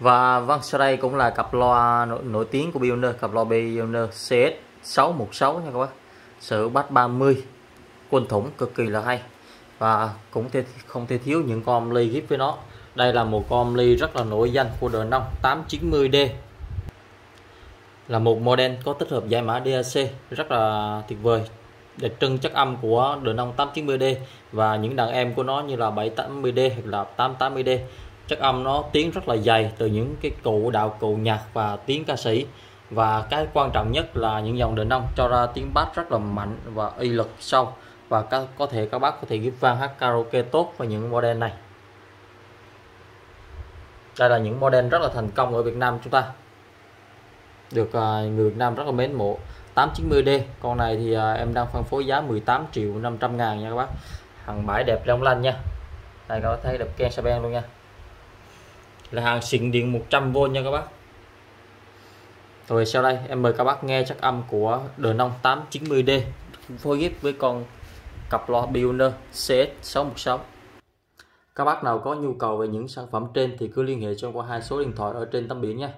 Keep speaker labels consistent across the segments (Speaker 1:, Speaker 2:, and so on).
Speaker 1: Và vâng sau đây cũng là cặp loa nổi, nổi tiếng của Pioneer, cặp loa Pioneer CS616 nha các bác. Sở bass 30 quân thủng cực kỳ là hay. Và cũng thể, không thể thiếu những con ly ghép với nó. Đây là một con ly rất là nổi danh của đời nông 890D. Là một model có tích hợp giải mã DAC rất là tuyệt vời. Đặc trưng chất âm của đời nông 890D và những đàn em của nó như là 780D hoặc là 880D chất âm nó tiếng rất là dày từ những cái cụ đạo cụ nhạc và tiếng ca sĩ. Và cái quan trọng nhất là những dòng đền ông cho ra tiếng bass rất là mạnh và y lực sâu. Và các, có thể các bác có thể giúp vang hát karaoke tốt với những model này. Đây là những model rất là thành công ở Việt Nam chúng ta. Được uh, người Việt Nam rất là mến mộ. 890D con này thì uh, em đang phân phối giá 18 triệu 500 ngàn nha các bác. Hàng bãi đẹp long lanh nha. Đây các bác thấy đẹp ken sa luôn nha là hàng xịn điện 100V nha các bác. Rồi sau đây, em mời các bác nghe chắc âm của đời nông 890D phối ghép với con cặp loa Pioneer CS616 các bác nào có nhu cầu về những sản phẩm trên thì cứ liên hệ cho qua hai số điện thoại ở trên tấm biển nha.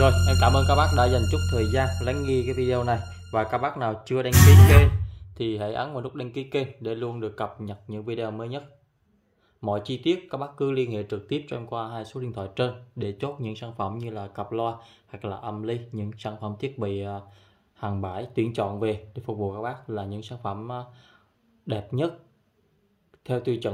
Speaker 1: Rồi, em cảm ơn các bác đã dành chút thời gian lắng nghe cái video này. Và các bác nào chưa đăng ký kênh thì hãy ấn vào nút đăng ký kênh để luôn được cập nhật những video mới nhất. Mọi chi tiết các bác cứ liên hệ trực tiếp cho em qua hai số điện thoại trên để chốt những sản phẩm như là cặp loa hoặc là âm ly những sản phẩm thiết bị à, hàng bãi tuyển chọn về để phục vụ các bác là những sản phẩm à, đẹp nhất theo tiêu chuẩn